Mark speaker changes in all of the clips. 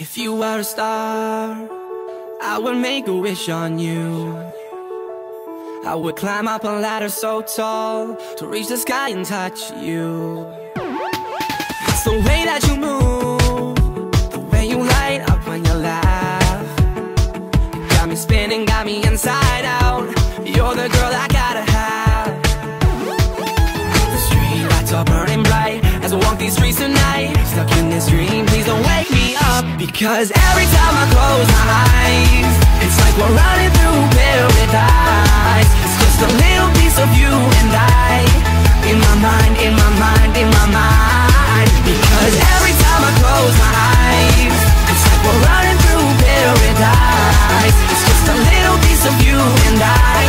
Speaker 1: If you were a star, I would make a wish on you. I would climb up a ladder so tall to reach the sky and touch you. It's the way that you move, the way you light up when you laugh. Got me spinning, got me inside out. You're the girl I gotta have. The street lights are burning bright as I walk these streets tonight. Stuck in this dream, please don't wake me. Because every time I close my eyes, it's like we're running through paradise. It's just a little piece of you and I. In my mind, in my mind, in my mind. Because every time I close my eyes, it's like we're running through paradise. It's just a little piece of you and I.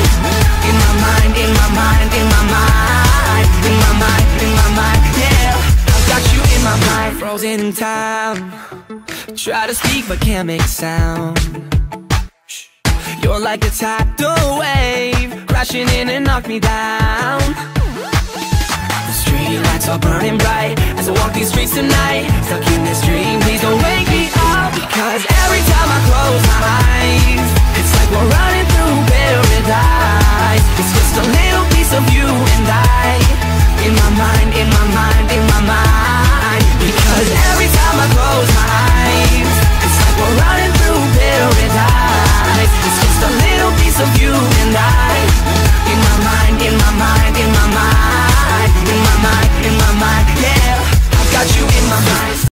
Speaker 1: In my mind, in my mind, in my mind. In my mind, in my mind, yeah. I've got you in my mind, frozen in time. Try to speak but can't make sound. You're like a tidal wave, crashing in and knock me down. The street lights are burning bright as I walk these streets tonight.